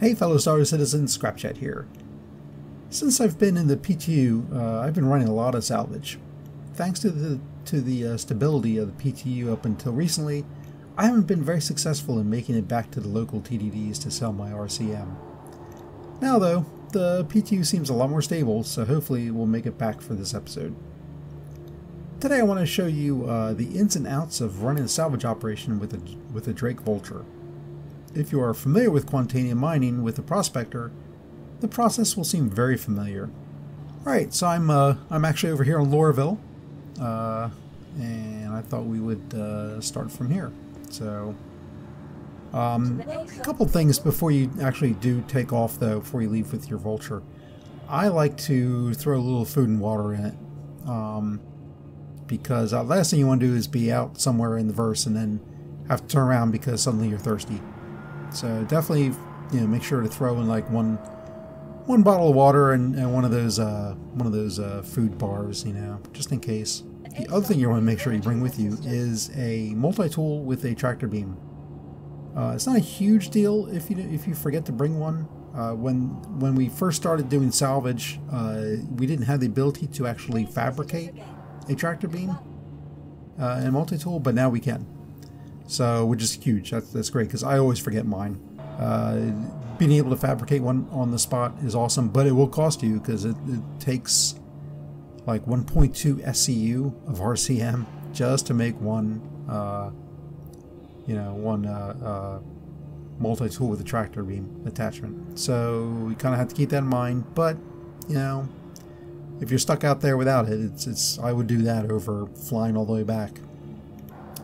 Hey fellow Star citizens, Scrapchat here. Since I've been in the PTU, uh, I've been running a lot of salvage. Thanks to the to the uh, stability of the PTU up until recently, I haven't been very successful in making it back to the local TDDs to sell my RCM. Now though, the PTU seems a lot more stable, so hopefully we'll make it back for this episode. Today I want to show you uh, the ins and outs of running a salvage operation with a, with a Drake Vulture. If you are familiar with Quantanium mining with the prospector, the process will seem very familiar. Alright, so I'm uh, I'm actually over here on Lorville, uh, and I thought we would uh, start from here. So, um, a couple things before you actually do take off though, before you leave with your Vulture. I like to throw a little food and water in it, um, because the last thing you want to do is be out somewhere in the verse and then have to turn around because suddenly you're thirsty. So definitely, you know, make sure to throw in like one one bottle of water and, and one of those uh, one of those uh, food bars, you know, just in case. The other thing you want to make sure you bring with you is a multi-tool with a tractor beam. Uh, it's not a huge deal if you if you forget to bring one. Uh, when when we first started doing salvage, uh, we didn't have the ability to actually fabricate a tractor beam uh, and multi-tool, but now we can. So, which is huge. That's, that's great because I always forget mine. Uh, being able to fabricate one on the spot is awesome, but it will cost you because it, it, takes like 1.2 SCU of RCM just to make one, uh, you know, one uh, uh multi-tool with a tractor beam attachment. So you kind of have to keep that in mind. But you know, if you're stuck out there without it, it's it's I would do that over flying all the way back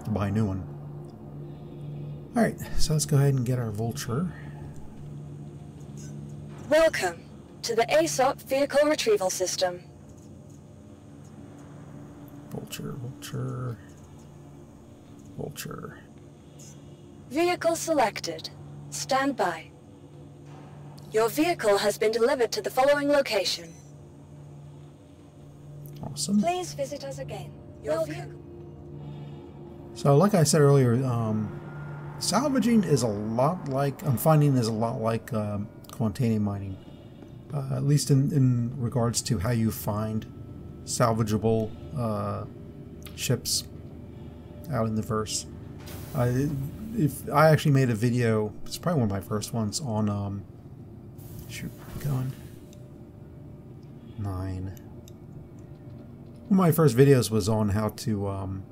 to buy a new one. Alright, so let's go ahead and get our Vulture. Welcome to the ASOP Vehicle Retrieval System. Vulture, Vulture, Vulture. Vehicle selected. Stand by. Your vehicle has been delivered to the following location. Awesome. Please visit us again. Your vehicle. So, like I said earlier, um, salvaging is a lot like I'm finding is a lot like um, Quantanium mining, uh, at least in, in regards to how you find salvageable uh, ships out in the verse. Uh, if I actually made a video, it's probably one of my first ones on um, shoot, going nine. One of my first videos was on how to um,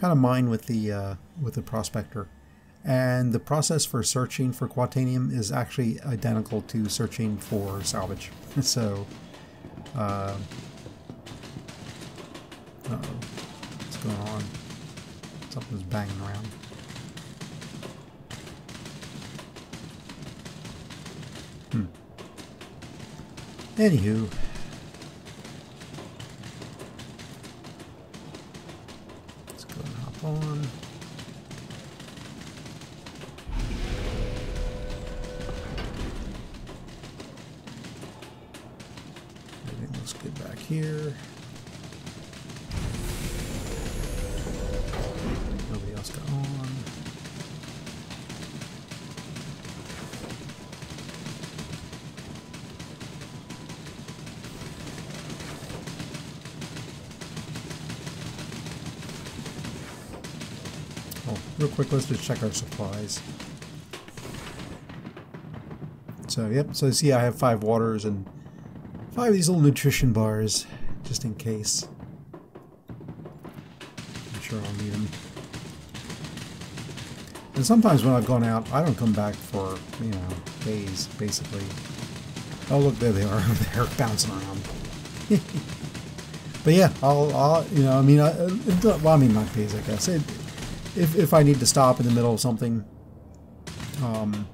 how to mine with the uh, with the prospector. And the process for searching for Quantanium is actually identical to searching for salvage. so, uh, uh oh what's going on? Something's banging around. Hmm. Anywho, let's go and hop on. Here. Nobody else got on. Oh, real quick, let's just check our supplies. So, yep, so see I have five waters and Of these little nutrition bars, just in case. I'm sure I'll need them. And sometimes when I've gone out, I don't come back for, you know, days, basically. Oh, look, there they are. They're bouncing around. but yeah, I'll, I'll, you know, I mean, I, well, I mean, not days, I guess. It, if, if I need to stop in the middle of something, um,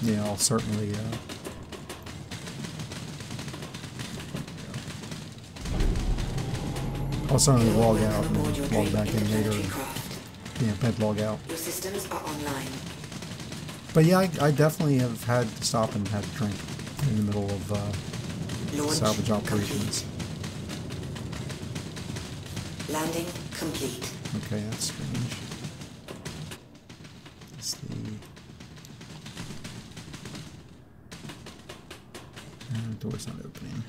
yeah, I'll certainly, uh, I'll certainly log out and log back in later. And, yeah, pet log out. Your systems are online. But yeah, I, I, definitely have had to stop and have a drink in the middle of uh, salvage operations. Landing complete. Okay, that's strange. It's. The uh, door's not opening.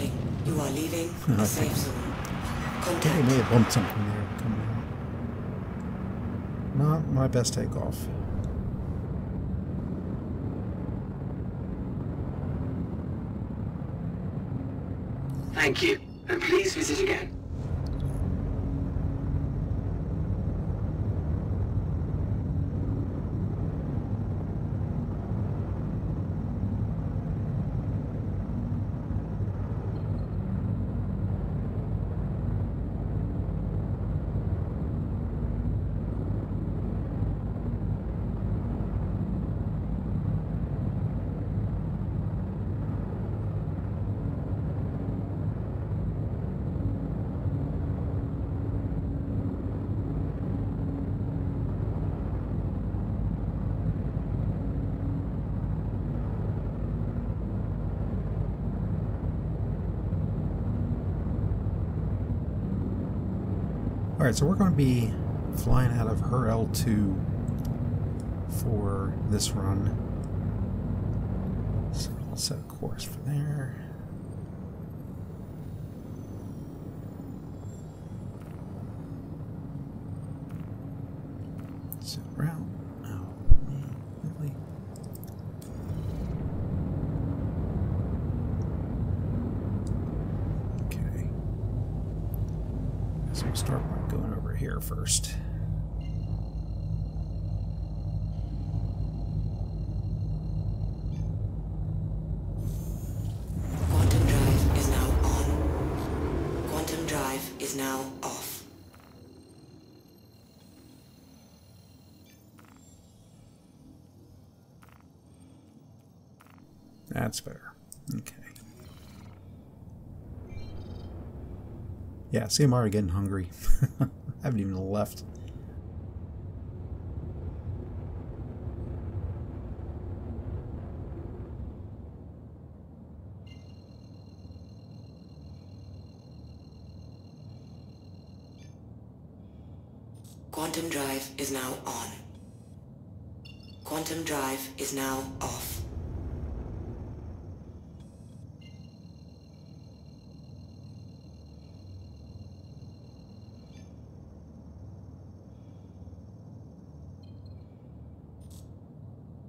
Warning, you are leaving the safe zone. I think Contact. I may have bumped something there coming out. Not my best takeoff. Thank you, and please visit again. So we're going to be flying out of HUR-L2 for this run. So I'll set a course for there. Set route. Oh, man, really? Okay. So we'll start by going over here first. Quantum drive is now on. Quantum drive is now off. That's better. Okay. Yeah, see, I'm already getting hungry. I haven't even left. Quantum drive is now on. Quantum drive is now off.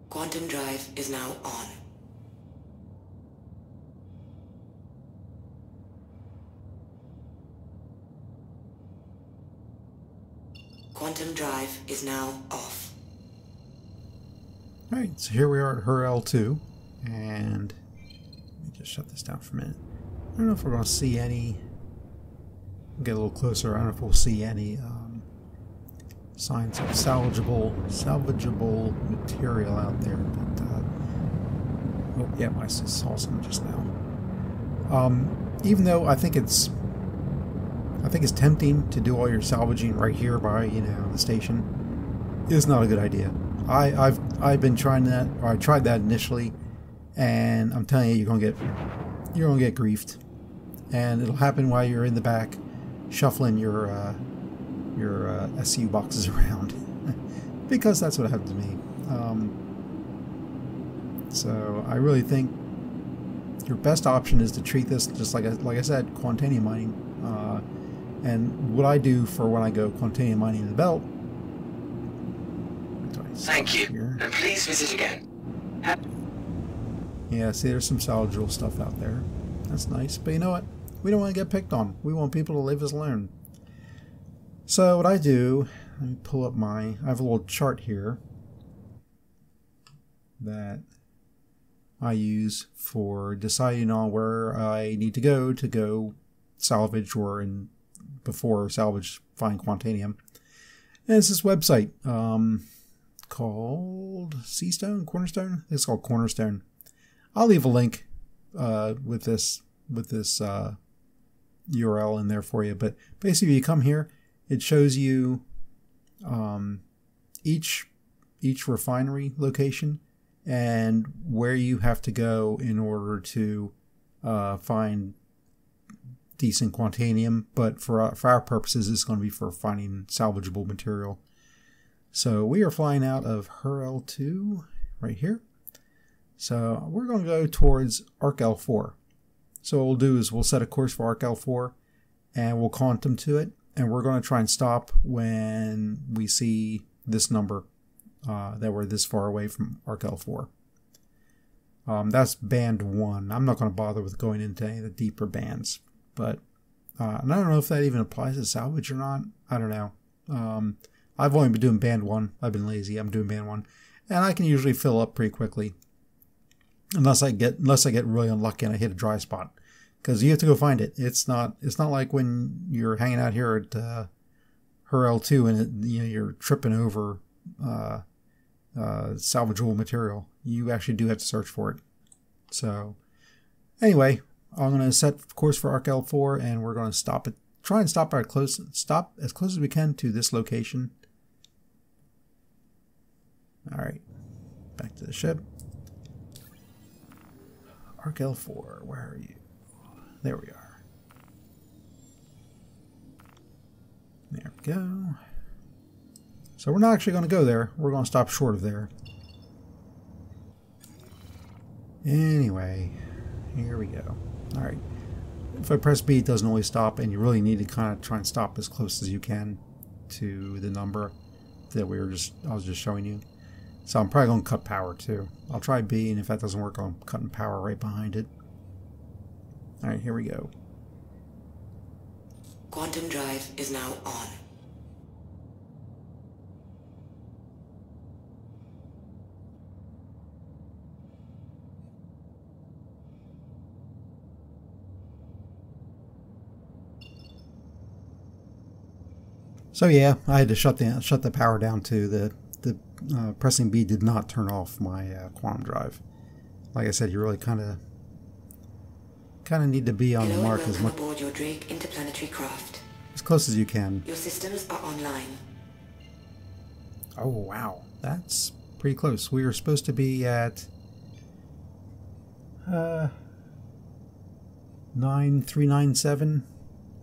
Quantum drive is now on. Quantum drive is now off. All right, so here we are at HUR-L2, and let me just shut this down for a minute. I don't know if we're going to see any. Get a little closer. I don't know if we'll see any um, signs of salvageable, salvageable material out there. But uh, oh yeah, I saw some just now. Um, even though I think it's, I think it's tempting to do all your salvaging right here by you know the station. It's not a good idea. I, I've I've been trying that, or I tried that initially, and I'm telling you, you're gonna get you're gonna get griefed, and it'll happen while you're in the back, shuffling your uh, your uh, SCU boxes around, because that's what happened to me. Um, so I really think your best option is to treat this just like I, like I said, Quantanium mining. Uh, and what I do for when I go Quantanium mining in the belt. Thank you, here? and please visit again. Yeah, see, there's some solid salvageable stuff out there. That's nice. But you know what? We don't want to get picked on. We want people to live as learn. So what I do, let me pull up my, I have a little chart here that I use for deciding on where I need to go to go salvage or in before salvage find Quantanium. And it's this website um, called CStone, Cornerstone. It's called Cornerstone. I'll leave a link uh, with this with this uh, URL in there for you. But basically, you come here, it shows you um, each each refinery location and where you have to go in order to uh, find decent quantanium. But for our, for our purposes, it's going to be for finding salvageable material. So we are flying out of HURL 2 right here. So we're going to go towards ARC-L4. So what we'll do is we'll set a course for ARC-L4 and we'll quantum to it. And we're going to try and stop when we see this number uh, that we're this far away from ARC-L4. Um, that's band one. I'm not going to bother with going into any of the deeper bands, but uh, and I don't know if that even applies to salvage or not. I don't know. Um, I've only been doing band one. I've been lazy. I'm doing band one, and I can usually fill up pretty quickly, unless I get unless I get really unlucky and I hit a dry spot, because you have to go find it. It's not it's not like when you're hanging out here at uh, HURL two and it, you know you're tripping over uh, uh, salvageable material. You actually do have to search for it. So anyway, I'm going to set course for ARC-L4 and we're going to stop it. Try and stop our close stop as close as we can to this location. All right, back to the ship. ARC-L4, where are you? There we are. There we go. So we're not actually going to go there. We're going to stop short of there. Anyway, here we go. All right. If I press B, it doesn't always stop, and you really need to kind of try and stop as close as you can to the number that we were just I was just showing you. So I'm probably going to cut power too. I'll try B, and if that doesn't work, I'm cutting power right behind it. All right, here we go. Quantum drive is now on. So yeah, I had to shut the shut the power down too. The the uh, pressing B did not turn off my uh, quantum drive. Like I said, you really kind of kind of need to be on Hello the mark as much aboard your Drake interplanetary craft. as close as you can. Your systems are online. Oh wow, that's pretty close. We were supposed to be at uh nine three nine seven,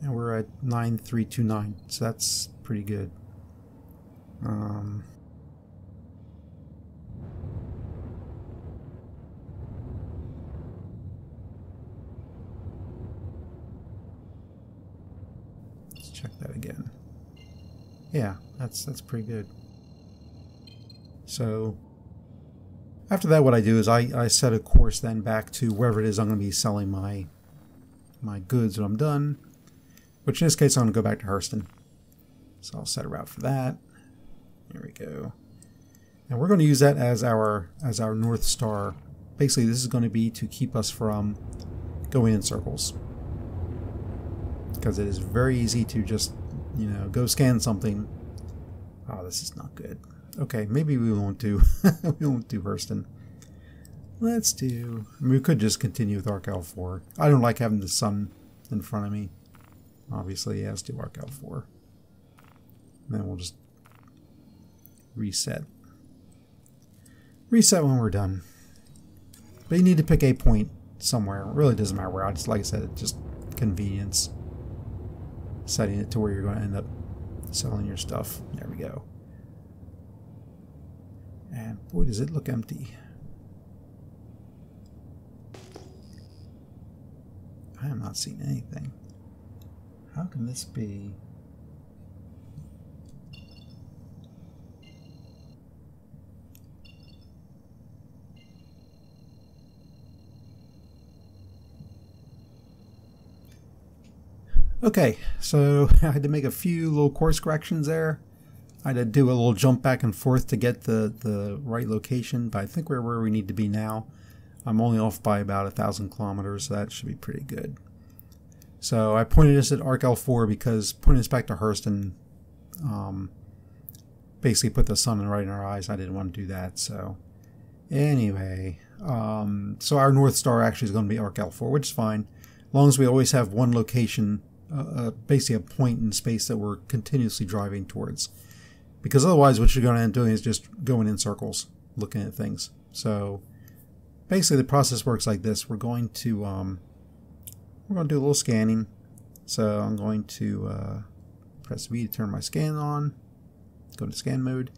and we're at nine three two nine. So that's pretty good. Um. Let's check that again. Yeah, that's that's pretty good. So after that, what I do is I, I set a course then back to wherever it is I'm going to be selling my my goods when I'm done. Which in this case, I'm going to go back to Hurston. So I'll set a route for that. There we go. And we're going to use that as our as our north star. Basically, this is going to be to keep us from going in circles. Because it is very easy to just, you know, go scan something. Oh, this is not good. Okay, maybe we won't do we won't do Hurston. Let's do. I mean, we could just continue with ARC-L4. I don't like having the sun in front of me. Obviously, yeah, let's do ARC-L4. then we'll just reset. Reset when we're done. But you need to pick a point somewhere. It really doesn't matter where. I just like I said, it's just convenience. Setting it to where you're going to end up selling your stuff. There we go. And boy, does it look empty. I am not seeing anything. How can this be? Okay, so I had to make a few little course corrections there. I had to do a little jump back and forth to get the, the right location, but I think we're where we need to be now. I'm only off by about a thousand kilometers, so that should be pretty good. So I pointed this at ARC-L4 because pointing this back to Hurston um, basically put the sun right in our eyes. I didn't want to do that, so Anyway, um, so our North Star actually is going to be Arc L4, which is fine. As long as we always have one location, uh, uh, basically a point in space that we're continuously driving towards. Because otherwise what you're going to end up doing is just going in circles, looking at things. So basically the process works like this. We're going to um, we're going to do a little scanning. So I'm going to uh, press V to turn my scan on, go to scan mode,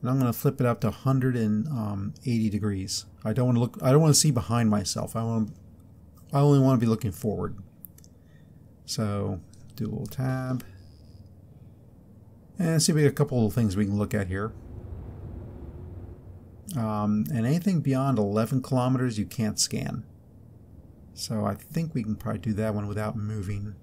and I'm going to flip it up to 180 um, degrees. I don't want to look. I don't want to see behind myself. I want. I only want to be looking forward. So do a little tab, and see if we got a couple of things we can look at here. Um, and anything beyond 11 kilometers you can't scan. So I think we can probably do that one without moving.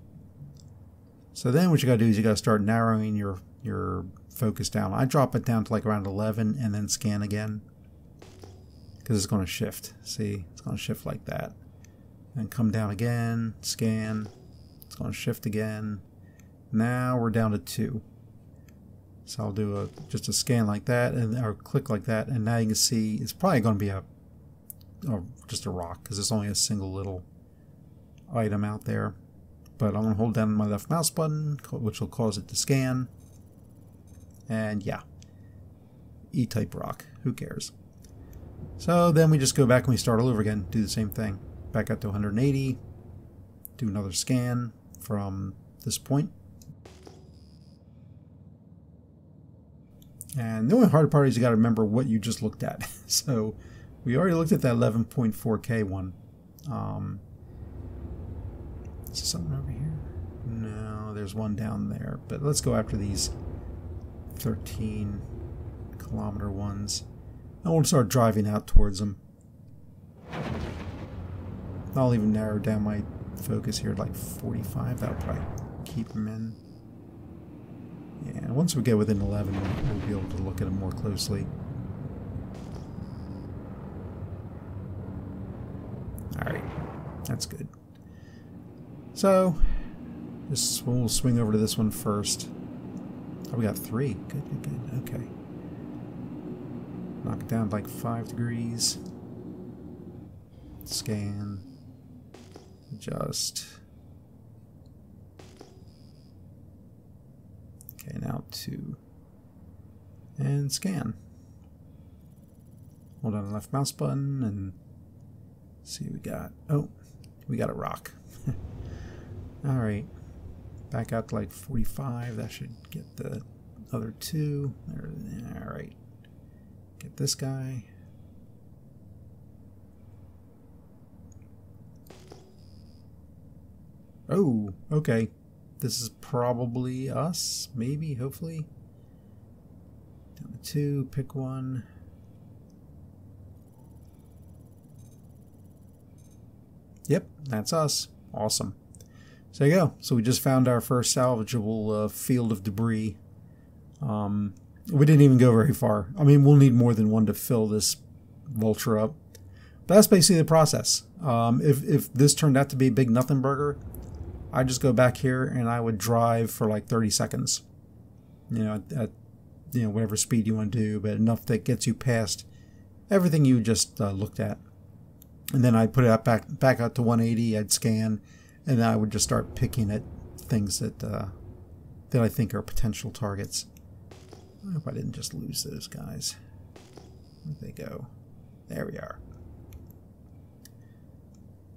So then what you got to do is you got to start narrowing your your focus down. I drop it down to like around 11 and then scan again because it's going to shift. See, it's going to shift like that. And come down again, scan. It's going to shift again. Now we're down to 2. So I'll do a just a scan like that and or click like that and now you can see it's probably going to be a, a just a rock because it's only a single little item out there but I'm going to hold down my left mouse button, which will cause it to scan. And yeah, E-type rock. Who cares? So then we just go back and we start all over again, do the same thing. Back up to 180, do another scan from this point. And the only hard part is you got to remember what you just looked at. so we already looked at that 11.4K one. Um, is there something over here? No, there's one down there. But let's go after these 13 kilometer ones. I will start driving out towards them. I'll even narrow down my focus here to like 45. That'll probably keep them in. Yeah, once we get within 11, we'll be able to look at them more closely. Alright, that's good. So, just we'll swing over to this one first. Oh, we got three. Good, good, good. Okay. Knock it down like five degrees. Scan. Adjust. Okay, now two. And scan. Hold on the left mouse button and see what we got. Oh, we got a rock. Alright. Back out to like 45. That should get the other two. Alright. Get this guy. Oh, okay. This is probably us, maybe, hopefully. Down to two, pick one. Yep, that's us. Awesome. So there you go. So we just found our first salvageable uh, field of debris. Um, we didn't even go very far. I mean, we'll need more than one to fill this vulture up. But that's basically the process. Um, if, if this turned out to be a big nothing burger, I'd just go back here and I would drive for like 30 seconds. You know, at, you know whatever speed you want to do, but enough that gets you past everything you just uh, looked at. And then I'd put it up back back out to 180. I'd scan and then I would just start picking at things that uh, that I think are potential targets. I hope I didn't just lose those guys. Where'd they go? There we are.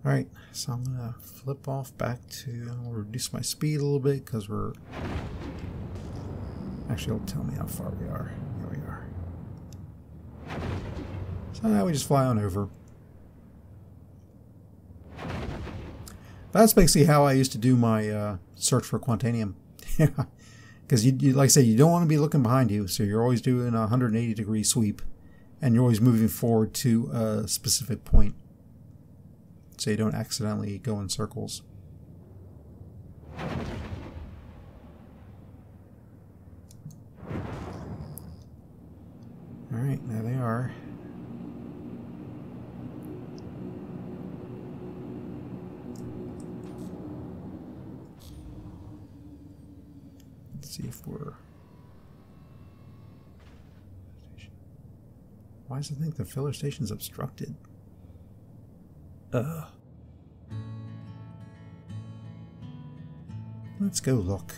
Alright, so I'm to flip off back to, I'll reduce my speed a little bit because we're, actually it'll tell me how far we are. Here we are. So now we just fly on over. That's basically how I used to do my uh, search for Quantanium. Because, you, you, like I said, you don't want to be looking behind you, so you're always doing a 180 degree sweep, and you're always moving forward to a specific point, so you don't accidentally go in circles. Alright, there they are. See if we're Why does it think the filler station's obstructed? Ugh. Let's go look.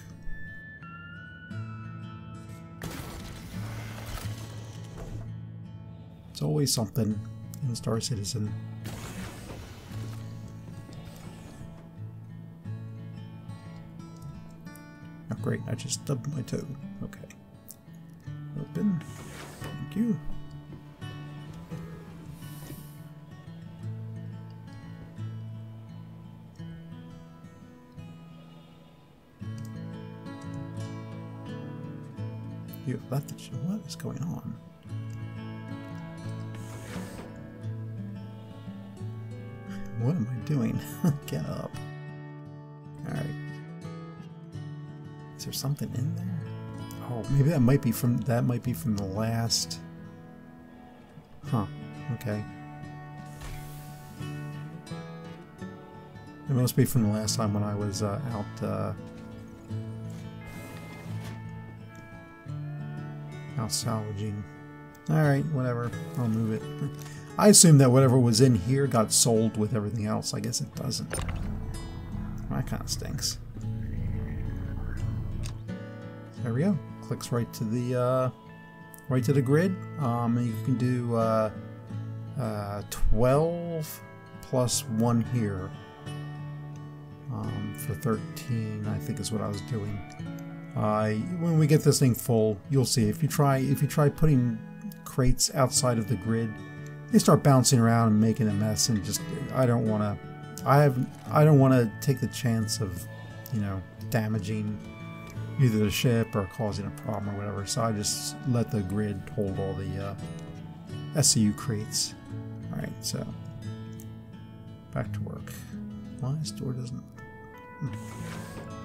It's always something in Star Citizen. Great, I just stubbed my toe. Okay. Open. Thank you. You left the what is going on? What am I doing? Get up. There something in there? Oh, maybe that might be from that might be from the last. Huh. Okay. It must be from the last time when I was uh, out. Uh, out salvaging. Alright, whatever. I'll move it. I assume that whatever was in here got sold with everything else. I guess it doesn't. That kind of stinks. Go. Clicks right to the uh, right to the grid. Um, and you can do uh, uh, 12 plus one here um, for 13. I think is what I was doing. Uh, when we get this thing full, you'll see. If you try if you try putting crates outside of the grid, they start bouncing around and making a mess. And just I don't want to. I have I don't want to take the chance of you know damaging either the ship or causing a problem or whatever. So I just let the grid hold all the uh, SCU crates. All right, so back to work. This door doesn't? Hmm.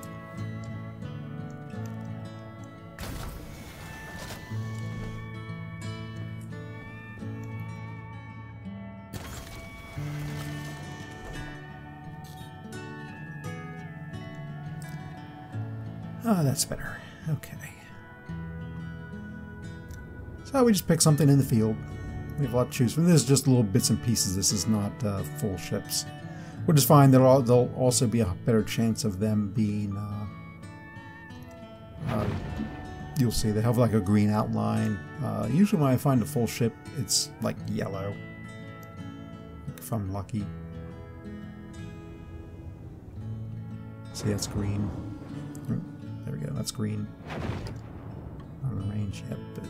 Ah, oh, that's better. Okay. So we just pick something in the field. We have a lot to choose from. This is just little bits and pieces. This is not uh, full ships. Which is fine. There'll, there'll also be a better chance of them being... Uh, uh, you'll see, they have like a green outline. Uh, usually when I find a full ship, it's like yellow. If I'm lucky. See, that's green. There we go, that's green. Not in range yet, but...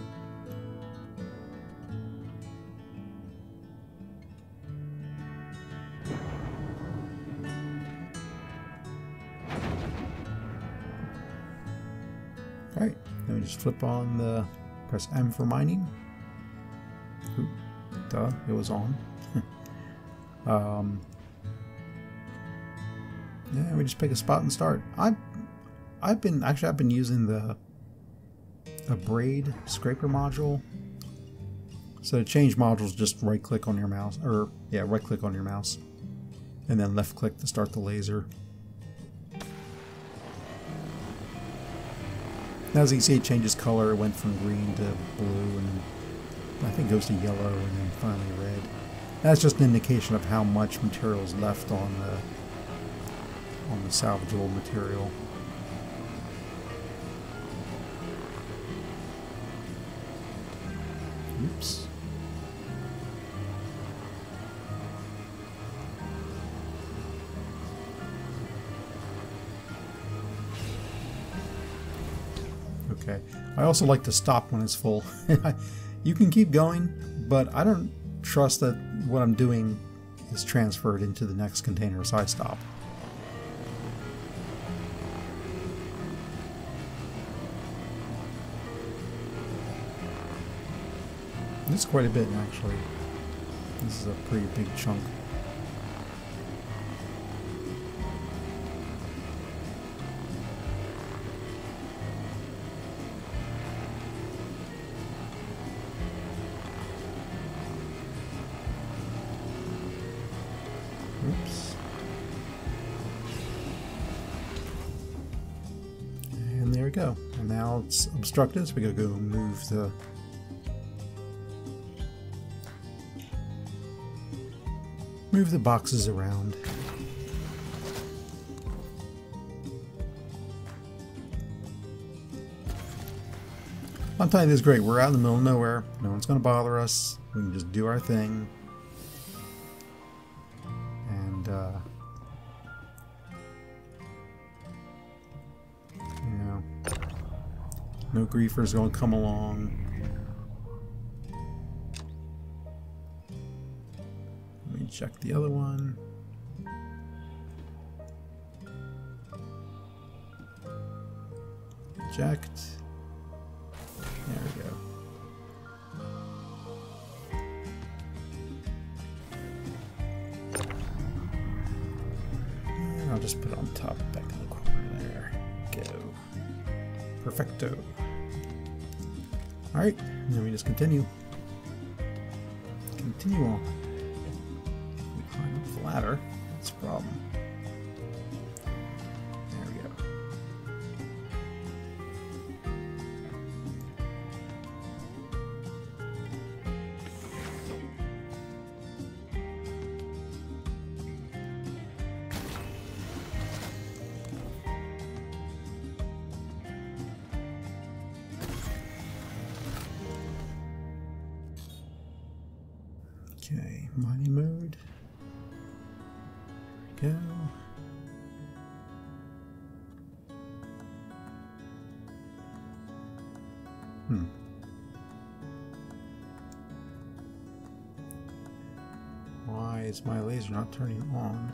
Alright, then we just flip on the... press M for mining. Duh, it was on. um, yeah, we just pick a spot and start. I I've been actually I've been using the Abrade scraper module. So to change modules, just right click on your mouse, or yeah, right click on your mouse, and then left click to start the laser. Now, as you can see, it changes color. It went from green to blue, and I think goes to yellow, and then finally red. That's just an indication of how much material is left on the on the salvageable material. Oops. Okay. I also like to stop when it's full. you can keep going, but I don't trust that what I'm doing is transferred into the next container, so I stop. This is quite a bit, actually. This is a pretty big chunk. Oops. And there we go. And now it's obstructed, so we gotta go move the Move the boxes around. This is great. We're out in the middle of nowhere. No one's going to bother us. We can just do our thing. And, uh, you know, no griefers going to come along. Check the other one. Eject. There we go. And I'll just put it on top back in the corner there. Go. Perfecto. Alright, then we just continue. Continue on. Climb not turning on?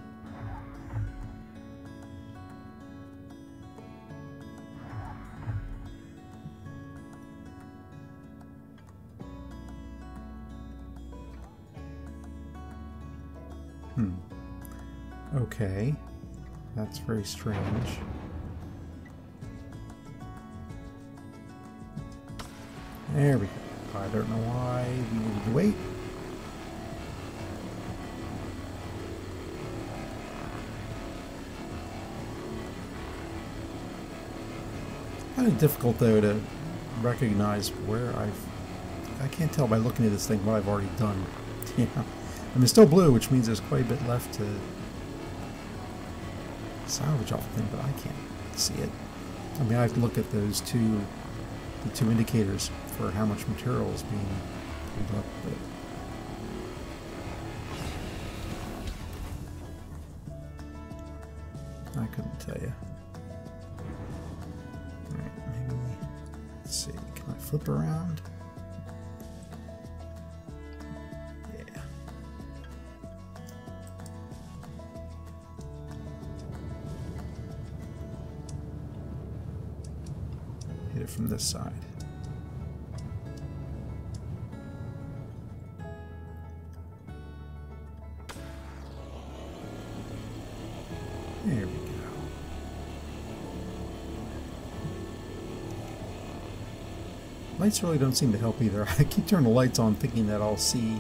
Hmm. Okay. That's very strange. Difficult though to recognize where I've. I can't tell by looking at this thing what I've already done. Yeah. I mean, it's still blue, which means there's quite a bit left to salvage off the thing, but I can't see it. I mean, I have to look at those two, the two indicators for how much material is being pulled up. But I couldn't tell you. Let's see. Can I flip around? Yeah. Hit it from this side. Lights really don't seem to help either. I keep turning the lights on thinking that I'll see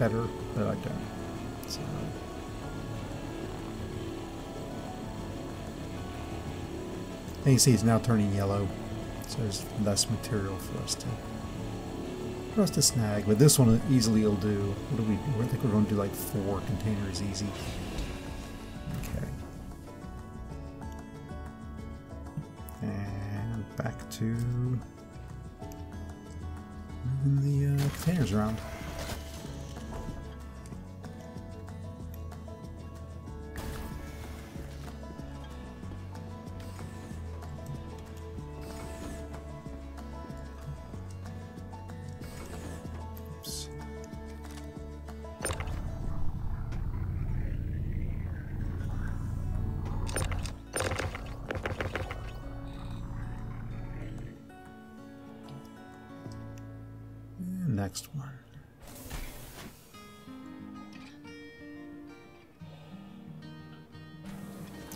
better, but I don't. So. And you see it's now turning yellow, so there's less material for us to for us to snag. But this one easily will do. What do we do? I think we're going to do like four containers easy. The next one.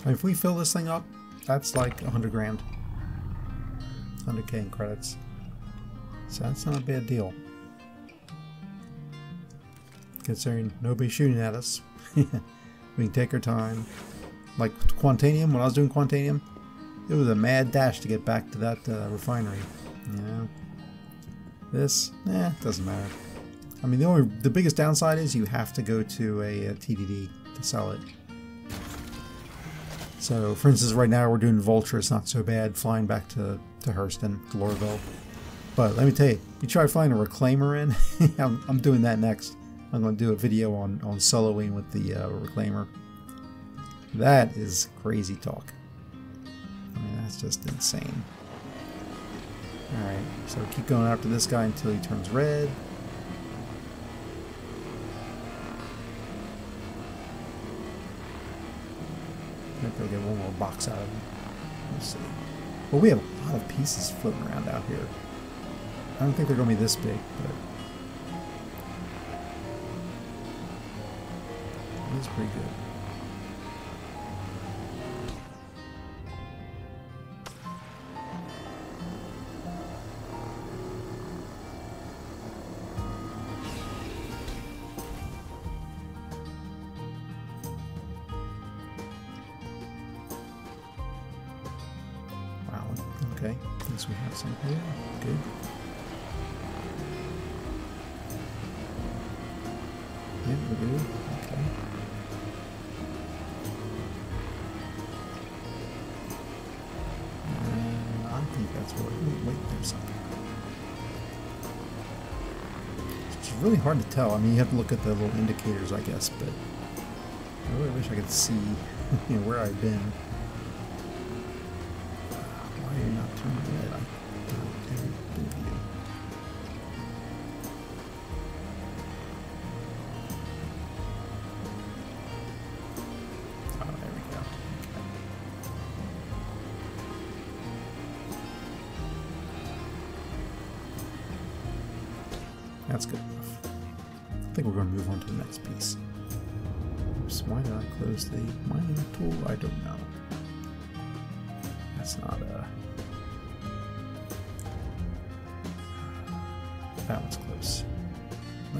If we fill this thing up, that's like a hundred grand. 100k in credits. So that's not a bad deal. Considering nobody's shooting at us. we can take our time. Like Quantanium, when I was doing Quantanium, it was a mad dash to get back to that uh, refinery. Know? This, eh, doesn't matter. I mean, the only the biggest downside is you have to go to a, a TDD to sell it. So, for instance, right now we're doing Vulture. It's not so bad flying back to, to Hurston, to Lorville. But let me tell you, you try find a Reclaimer in, I'm, I'm doing that next. I'm going to do a video on, on soloing with the uh, Reclaimer. That is crazy talk. I mean, that's just insane. Alright, so keep going after this guy until he turns red. I'll get one more box out of him. We'll see. Well, we have a lot of pieces floating around out here. I don't think they're going to be this big, but... It is pretty good. I that's what. Wait, wait, there's something. It's really hard to tell. I mean, you have to look at the little indicators, I guess, but I really wish I could see you know, where I've been.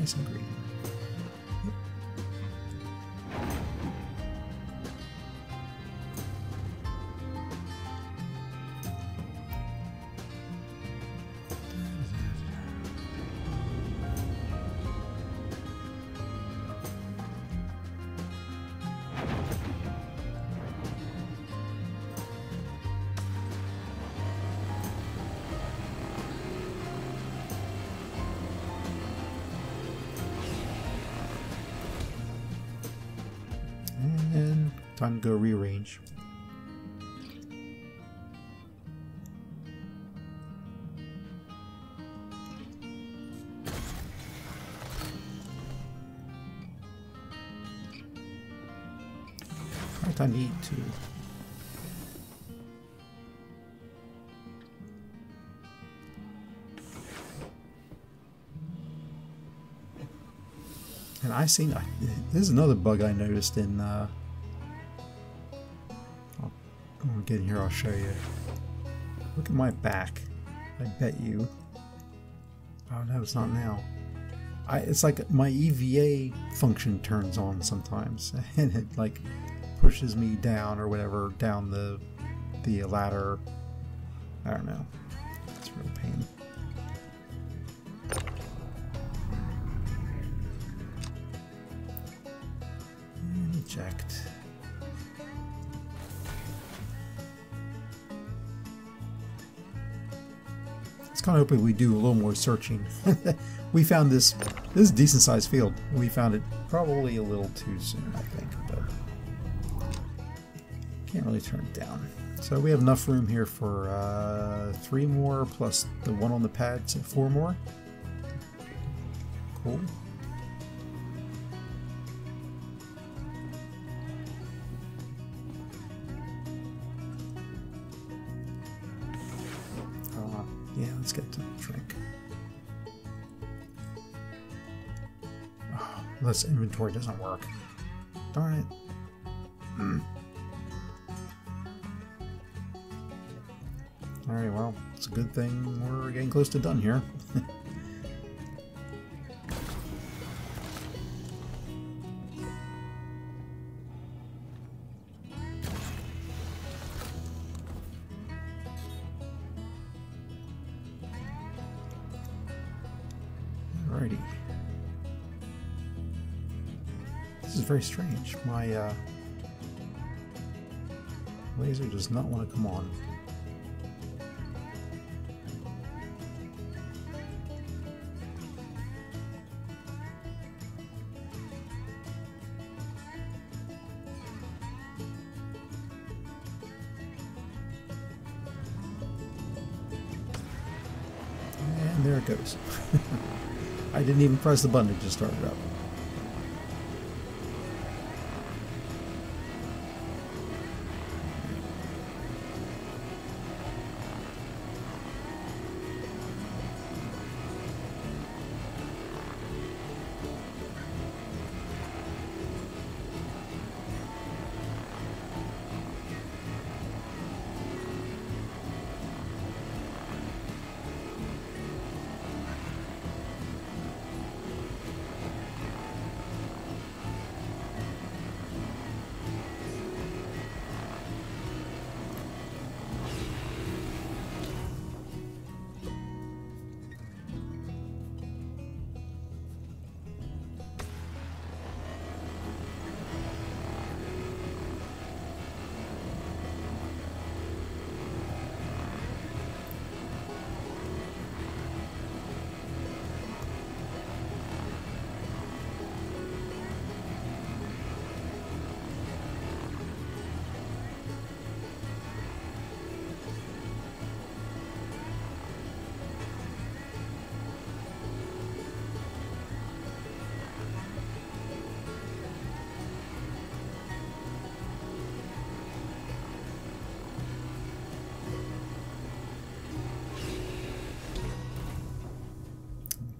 Nice and green. To go rearrange. What I need to. And I seen this another bug I noticed in. Uh, get in here, I'll show you. Look at my back. I bet you. Oh no, it's not now. I it's like my EVA function turns on sometimes, and it like pushes me down or whatever down the the ladder. I don't know. It's real pain. Kind of hoping we do a little more searching. we found this. This is a decent sized field. We found it probably a little too soon, I think, but can't really turn it down. So we have enough room here for uh, three more plus the one on the pad, so four more. Cool. This inventory doesn't work. Darn it. Hmm. Alright, well, it's a good thing we're getting close to done here. Alrighty. This is very strange. My uh, laser does not want to come on. And there it goes. I didn't even press the button, it just started up.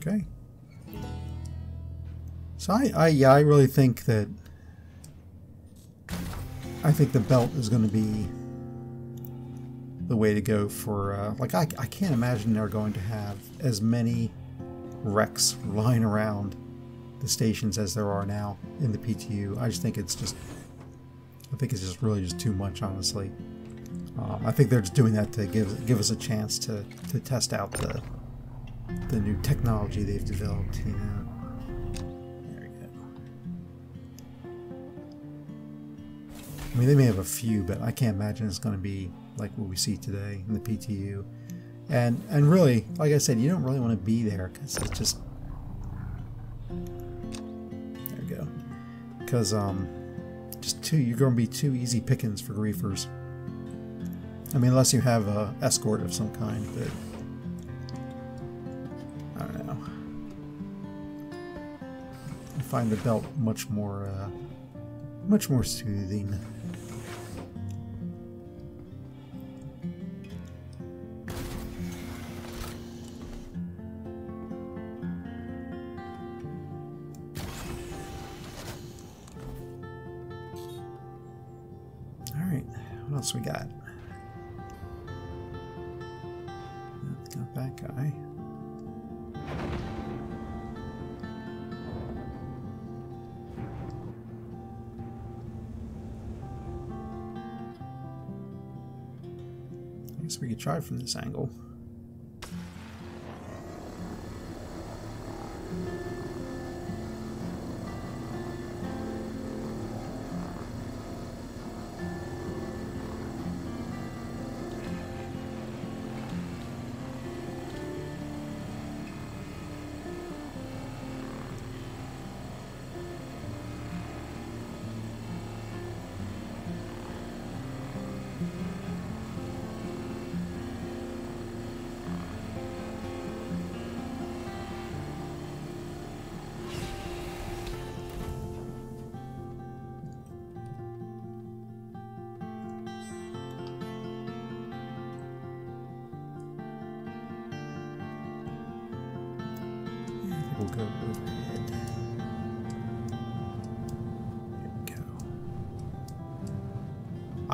Okay. So I, I yeah, I really think that I think the belt is going to be the way to go for uh, like I, I can't imagine they're going to have as many wrecks lying around the stations as there are now in the PTU. I just think it's just I think it's just really just too much, honestly. Um, I think they're just doing that to give give us a chance to, to test out the the new technology they've developed, you know. There we go. I mean, they may have a few, but I can't imagine it's going to be like what we see today in the PTU. And and really, like I said, you don't really want to be there because it's just there we go. Because um, just too you're going to be too easy pickings for griefers. I mean, unless you have a escort of some kind, but. Find the belt much more, uh, much more soothing. Try from this angle.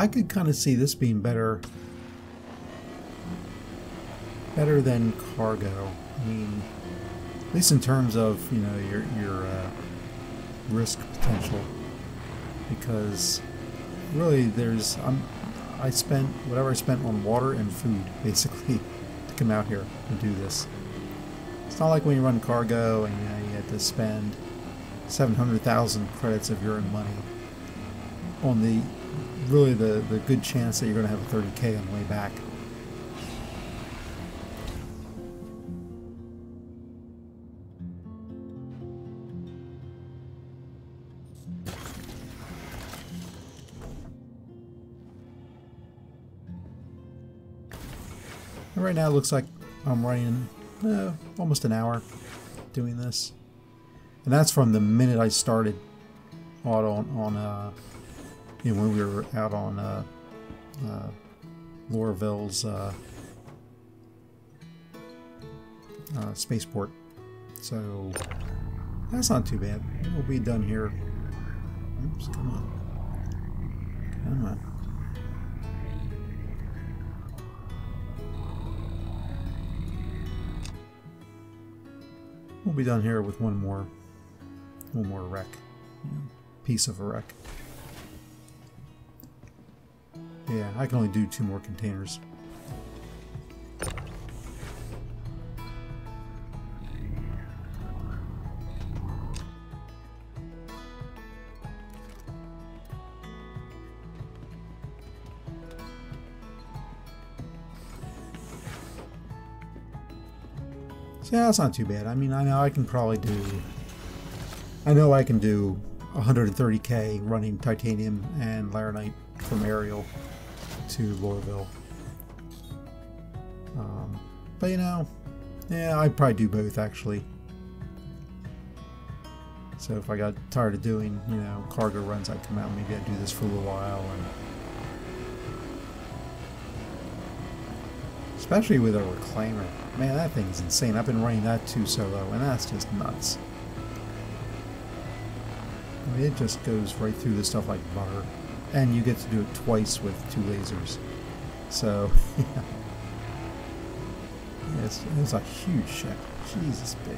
I could kind of see this being better better than cargo. I mean, at least in terms of, you know, your your uh, risk potential because really there's I'm I spent whatever I spent on water and food basically to come out here and do this. It's not like when you run cargo and you know you have to spend 700,000 credits of your own money on the really the, the good chance that you're going to have a 30k on the way back. And right now it looks like I'm running uh, almost an hour doing this. And that's from the minute I started on, on uh, you know, when we were out on uh, uh, Lorville's uh, uh, spaceport. So that's not too bad. We'll be done here. Oops, come on. Come on. We'll be done here with one more, one more wreck, piece of a wreck. Yeah, I can only do two more containers. Yeah, that's not too bad. I mean, I know I can probably do... I know I can do 130k running titanium and laranite from Arial to Lorville. Um, but you know, yeah, I'd probably do both actually. So if I got tired of doing, you know, cargo runs, I'd come out maybe I'd do this for a little while and especially with a reclaimer. Man, that thing's insane. I've been running that too solo and that's just nuts. I mean, it just goes right through the stuff like butter and you get to do it twice with two lasers. So, yeah. It's, a huge ship. Jesus, big.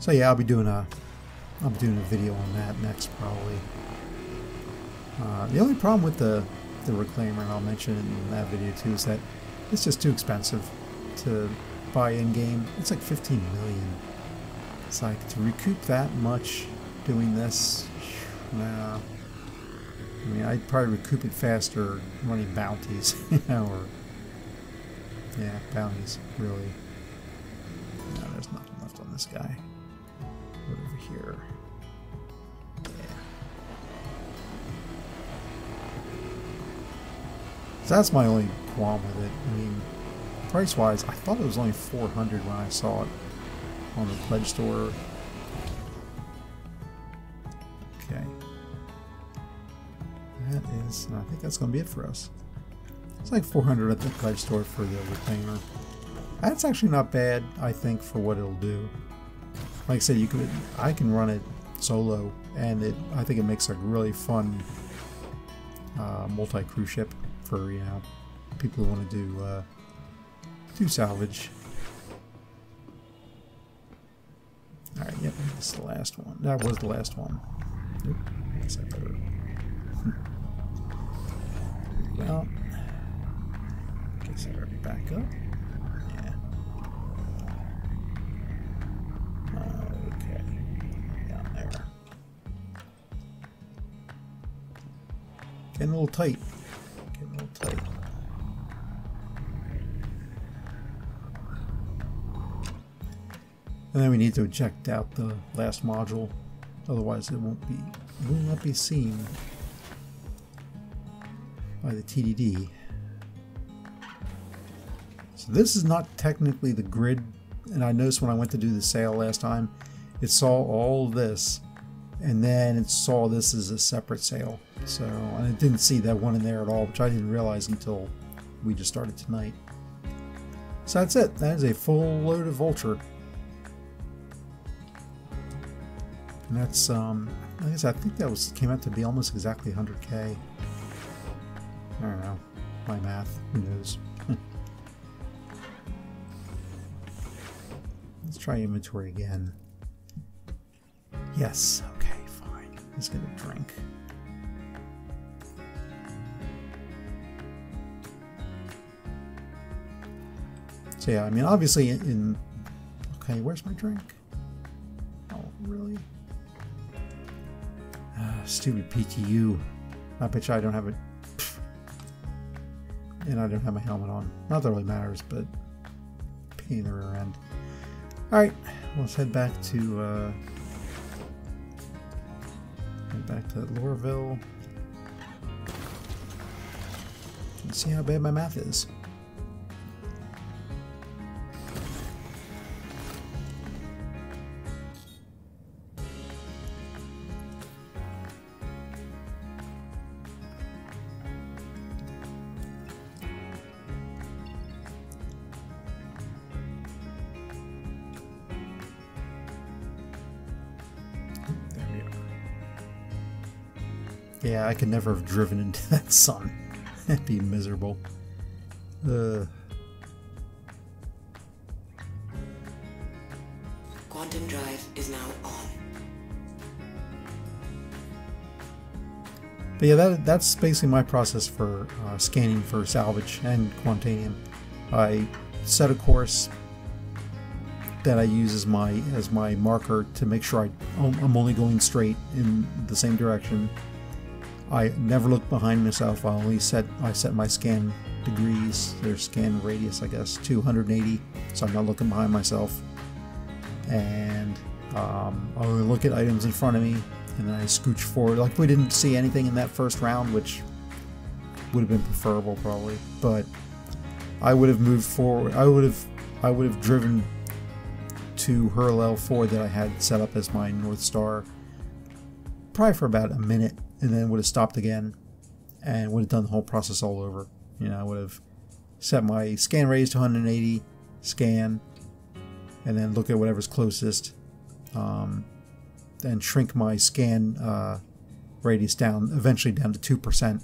So yeah, I'll be doing a, I'll be doing a video on that next probably. Uh, the only problem with the the reclaimer, and I'll mention it in that video too, is that it's just too expensive to buy in game. It's like 15 million. It's like to recoup that much doing this. Nah. I mean, I'd probably recoup it faster running bounties, you know, or yeah, bounties really. No, there's nothing left on this guy. So that's my only qualm with it. I mean, price-wise, I thought it was only 400 when I saw it on the pledge store. Okay. That is, I think that's going to be it for us. It's like 400 at the pledge store for the reclaimer. That's actually not bad, I think, for what it'll do. Like I said, you could, I can run it solo, and it, I think it makes a really fun uh, multi-crew ship for you know people who want to do uh, do salvage. All right, yep, this is the last one. That was the last one. Nope, guess I better. well, guess I better back up. Yeah. Okay, down there. Getting a little tight. And then we need to eject out the last module, otherwise it won't be it will not be seen by the TDD. So this is not technically the grid, and I noticed when I went to do the sail last time, it saw all this, and then it saw this as a separate sail. So, and it didn't see that one in there at all, which I didn't realize until we just started tonight. So that's it. That is a full load of Vulture. And that's, um, like I said, I think that was came out to be almost exactly 100k. I don't know. My math. Who knows? Let's try inventory again. Yes. Okay, fine. Let's get a drink. So yeah, I mean, obviously in... Okay, where's my drink? Oh, really? Stupid PTU. I bet you I don't have it. And I don't have my helmet on. Not that really matters, but pain in the rear end. Alright, let's head back to uh, head back to Lorville. And see how bad my math is. Yeah, I could never have driven into that sun. That'd be miserable. Uh, Quantum drive is now on. but yeah, that, that's basically my process for uh, scanning for salvage and Quantanium. I set a course that I use as my as my marker to make sure I, I'm only going straight in the same direction. I never look behind myself. I only set I set my scan degrees, their scan radius, I guess, to 180, so I'm not looking behind myself. And um, I only look at items in front of me, and then I scooch forward. Like we didn't see anything in that first round, which would have been preferable probably, but I would have moved forward. I would have I would have driven to HUR-L4 that I had set up as my North Star probably for about a minute and then would have stopped again and would have done the whole process all over. You know, I would have set my scan radius to 180, scan, and then look at whatever's closest, um, then shrink my scan uh, radius down, eventually down to 2%,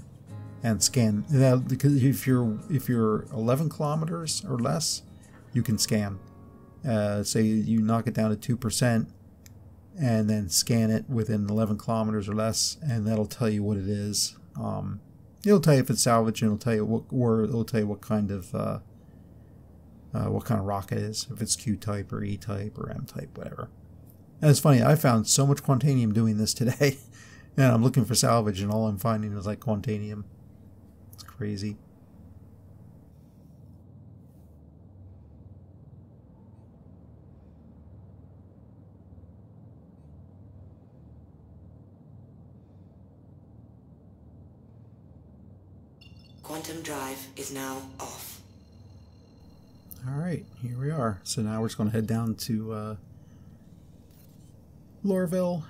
and scan. And that, because if you're if you're 11 kilometers or less, you can scan. Uh, say you knock it down to 2%, and then scan it within 11 kilometers or less, and that'll tell you what it is. Um, it'll tell you if it's salvage, and it'll tell you what, or it'll tell you what kind of uh, uh, what kind of rock it is, if it's Q type or E type or M type, whatever. And it's funny, I found so much Quantanium doing this today, and I'm looking for salvage, and all I'm finding is like Quantanium. It's crazy. Quantum drive is now off. All right, here we are. So now we're just going to head down to uh, Lorville.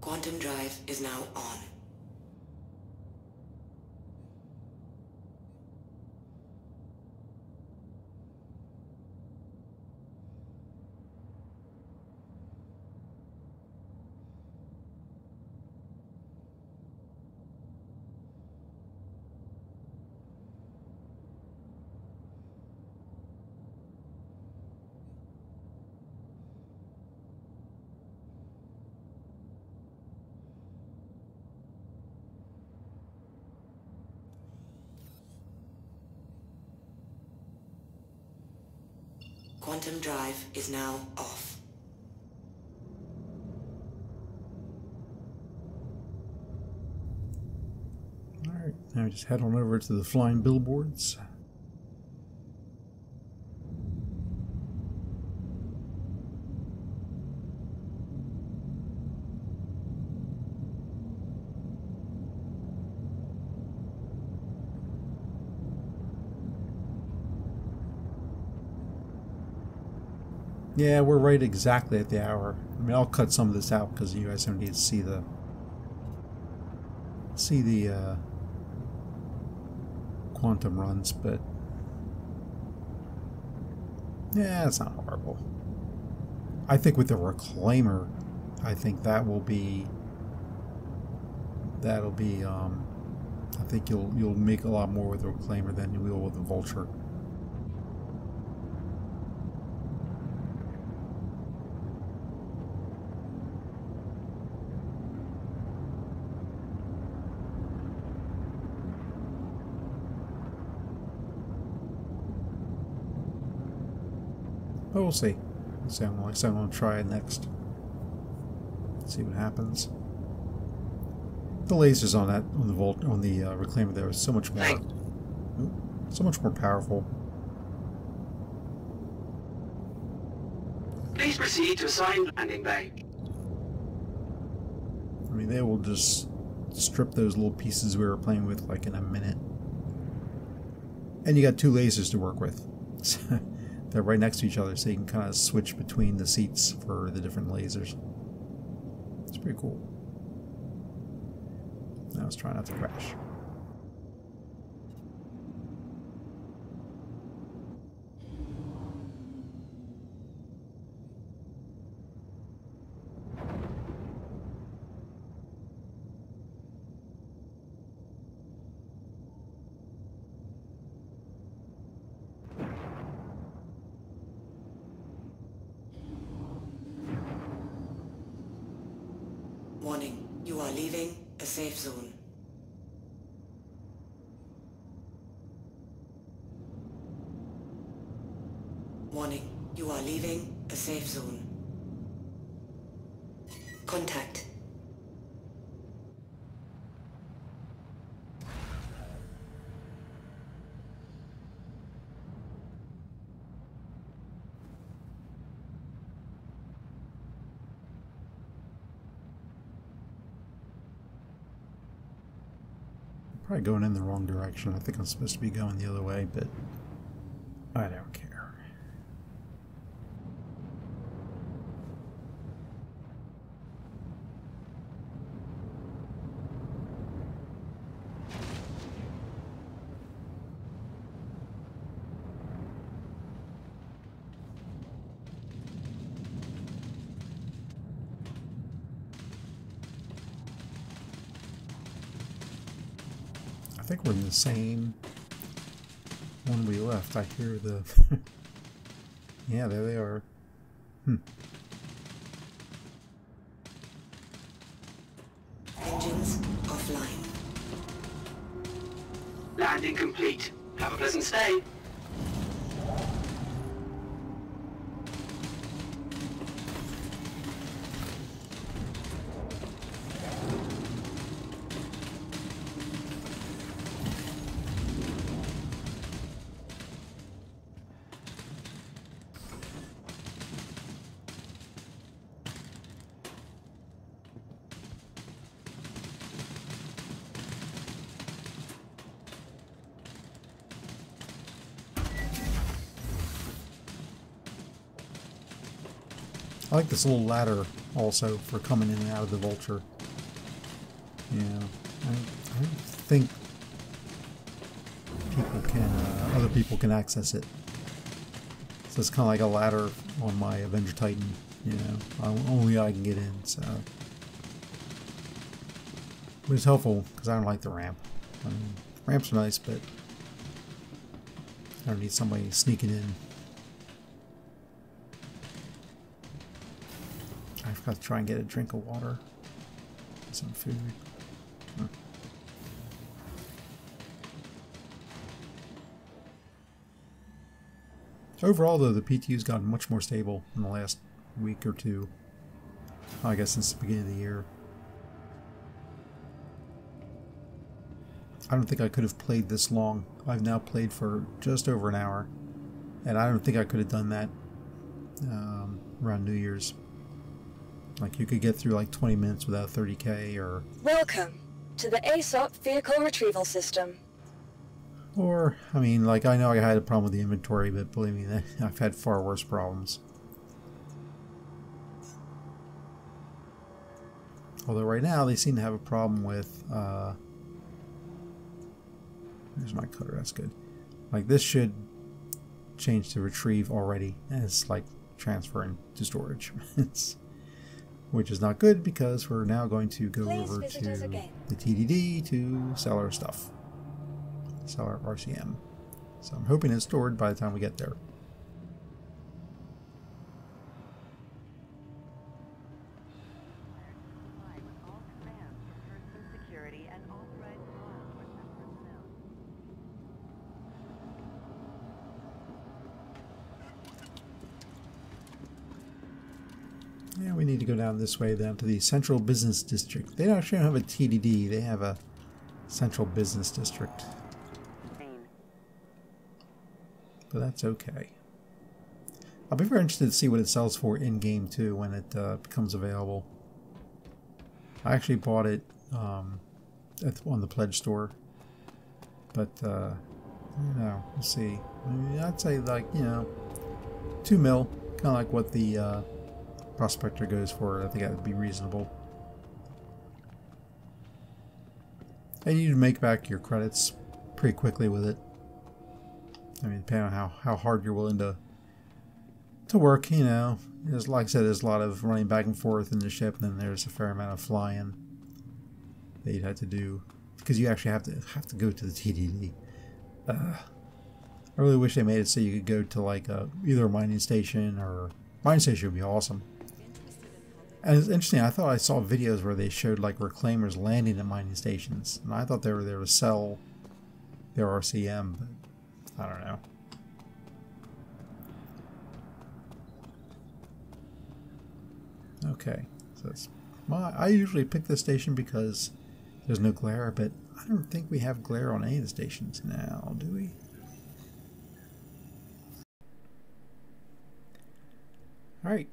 Quantum drive is now on. Quantum drive is now off. All right, now we just head on over to the flying billboards. Yeah, we're right exactly at the hour. I mean, I'll cut some of this out because you guys don't need to see the see the uh, quantum runs, but yeah, it's not horrible. I think with the reclaimer, I think that will be that'll be um, I think you'll you'll make a lot more with the reclaimer than you will with the vulture. We'll see. So I'm, like, so I'm going to try it next. See what happens. The lasers on that on the volt on the uh, reclaimer there is so much more, so much more powerful. Please proceed to assigned landing bay. I mean, they will just strip those little pieces we were playing with like in a minute. And you got two lasers to work with. They're right next to each other, so you can kind of switch between the seats for the different lasers. It's pretty cool. Now let's not to crash. Warning, you are leaving a safe zone. Warning, you are leaving a safe zone. Contact. Probably going in the wrong direction. I think I'm supposed to be going the other way, but I don't care. I think we're in the same one we left. I hear the. yeah, there they are. Engines I like this little ladder also for coming in and out of the vulture. Yeah, I, I think people can, uh, other people can access it. So it's kind of like a ladder on my Avenger Titan. You know, I- only I can get in. So, but it's helpful because I don't like the ramp. I mean, ramps are nice, but I don't need somebody sneaking in. Forgot to try and get a drink of water. Some food. Hmm. Overall, though, the PTU's gotten much more stable in the last week or two. I guess since the beginning of the year. I don't think I could have played this long. I've now played for just over an hour. And I don't think I could have done that um, around New Year's. Like you could get through like 20 minutes without 30k or Welcome to the ASOP Vehicle Retrieval System. or I mean like I know I had a problem with the inventory but believe me I've had far worse problems. Although right now they seem to have a problem with uh Here's my cutter, that's good. Like this should change to retrieve already and it's like transferring to storage. Which is not good because we're now going to go Please over to the TDD to sell our stuff, sell our RCM. So I'm hoping it's stored by the time we get there. comply with all commands for person security and authorized law enforcement personnel. Yeah, we need to go down this way down to the Central Business District. They actually don't have a TDD, they have a Central Business District. But that's okay. I'll be very interested to see what it sells for in game too when it uh, becomes available. I actually bought it um, at, on the Pledge store, but uh, don't know. We'll see. I I'd say like you know, two mil, kind of like what the uh, Prospector goes for. it. I think that would be reasonable. And you make back your credits pretty quickly with it. I mean, depending on how, how hard you're willing to to work, you know. There's, like I said, there's a lot of running back and forth in the ship, and then there's a fair amount of flying that you'd have to do because you actually have to have to go to the TDD. Uh, I really wish they made it so you could go to like a, either a mining station or mining station would be awesome. And it's interesting. I thought I saw videos where they showed like reclaimers landing at mining stations, and I thought they were there to sell their RCM, but I don't know. Okay, so it's my. I usually pick this station because there's no glare, but I don't think we have glare on any of the stations now, do we? All right.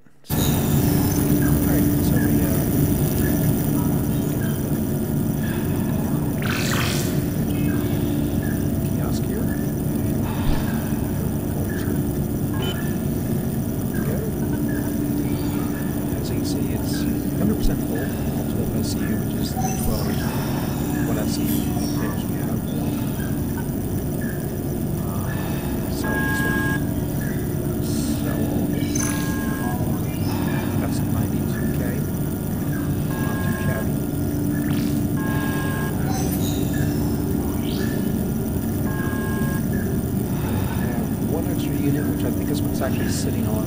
Sitting on